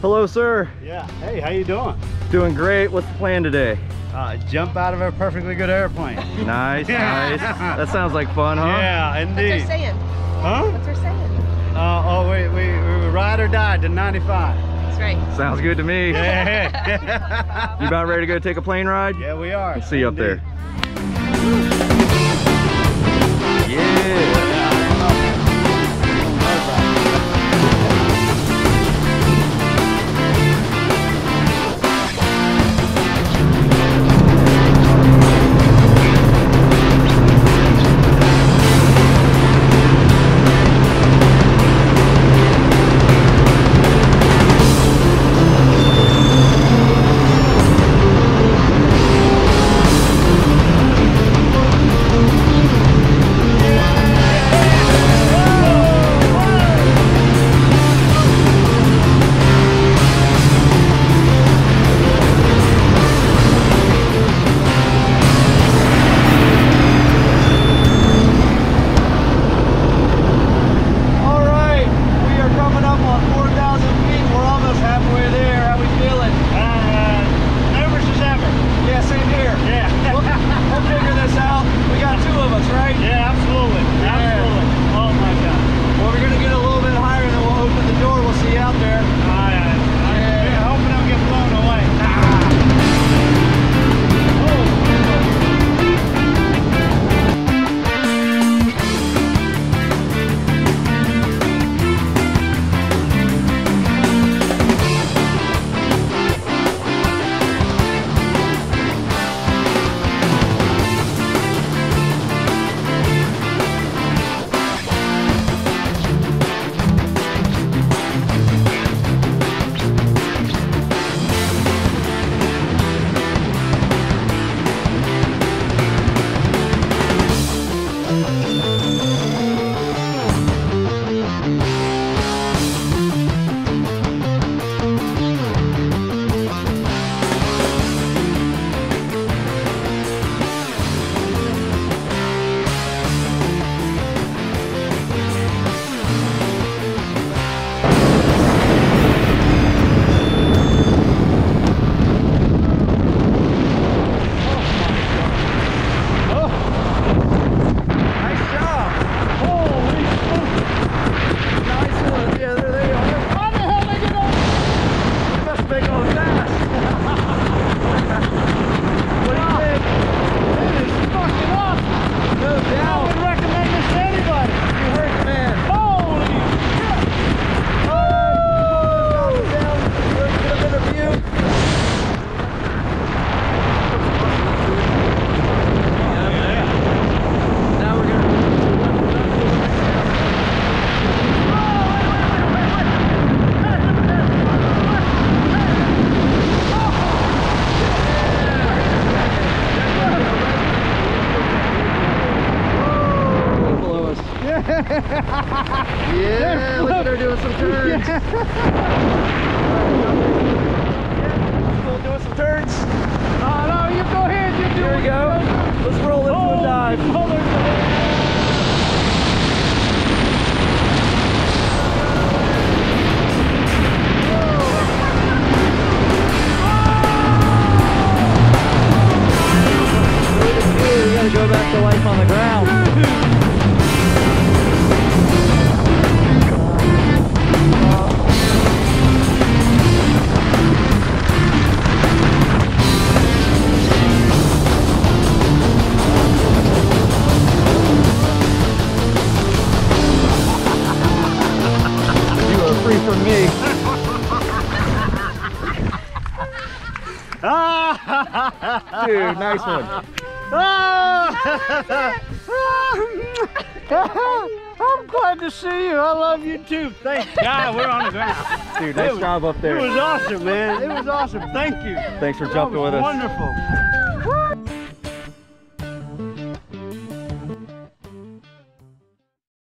Hello, sir. Yeah. Hey, how you doing? Doing great. What's the plan today? Uh, jump out of a perfectly good airplane. Nice, nice. That sounds like fun, huh? Yeah, indeed. What's her indeed. saying? Huh? What's her saying? Uh, oh, we, we, we ride or die to 95. That's right. Sounds good to me. Yeah. You about ready to go take a plane ride? yeah, we are. Let's see you up there. Yeah. Yeah, look at her doing some turns. Still doing some turns. Oh, no, you go ahead. You do Here Free me. Dude, nice one. I'm glad to see you. I love you too. Thank God we're on the ground. Dude, nice was- job up there. It was awesome, man. It was awesome. Thank you. Thanks for That jumping with us. Wonderful.